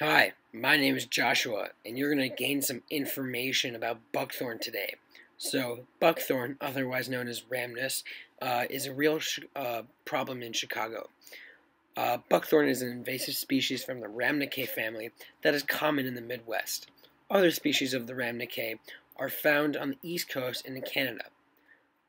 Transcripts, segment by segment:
Hi, my name is Joshua, and you're going to gain some information about buckthorn today. So, buckthorn, otherwise known as rhamnus, uh, is a real uh, problem in Chicago. Uh, buckthorn is an invasive species from the Rhamnaceae family that is common in the Midwest. Other species of the Rhamnaceae are found on the East Coast and in Canada.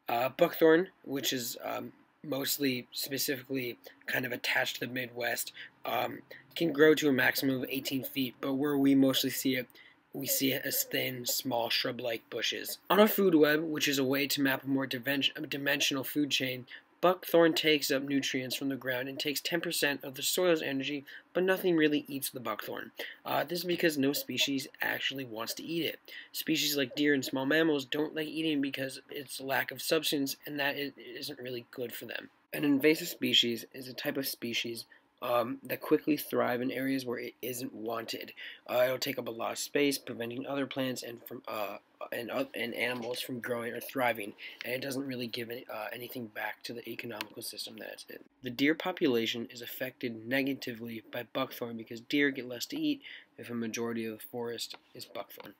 Uh, buckthorn, which is um, mostly specifically kind of attached to the Midwest, um, can grow to a maximum of 18 feet, but where we mostly see it, we see it as thin, small shrub-like bushes. On a food web, which is a way to map a more dimensional food chain, buckthorn takes up nutrients from the ground and takes 10% of the soil's energy, but nothing really eats the buckthorn. Uh, this is because no species actually wants to eat it. Species like deer and small mammals don't like eating because it's lack of substance, and that isn't really good for them. An invasive species is a type of species um, that quickly thrive in areas where it isn't wanted. Uh, it'll take up a lot of space, preventing other plants and from uh, and uh, and animals from growing or thriving, and it doesn't really give any, uh, anything back to the economical system that it's in. The deer population is affected negatively by buckthorn because deer get less to eat if a majority of the forest is buckthorn.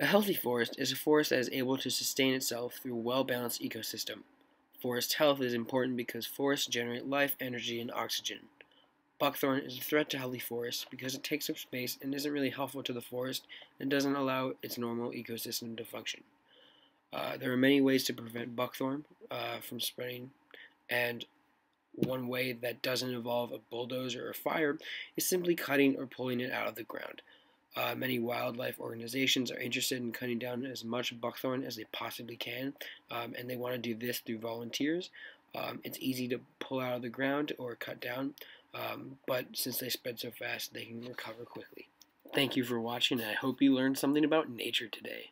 A healthy forest is a forest that is able to sustain itself through a well-balanced ecosystem. Forest health is important because forests generate life, energy, and oxygen. Buckthorn is a threat to healthy forests because it takes up space and isn't really helpful to the forest and doesn't allow its normal ecosystem to function. Uh, there are many ways to prevent buckthorn uh, from spreading, and one way that doesn't involve a bulldozer or a fire is simply cutting or pulling it out of the ground. Uh, many wildlife organizations are interested in cutting down as much buckthorn as they possibly can, um, and they want to do this through volunteers. Um, it's easy to pull out of the ground or cut down, um, but since they spread so fast, they can recover quickly. Thank you for watching, and I hope you learned something about nature today.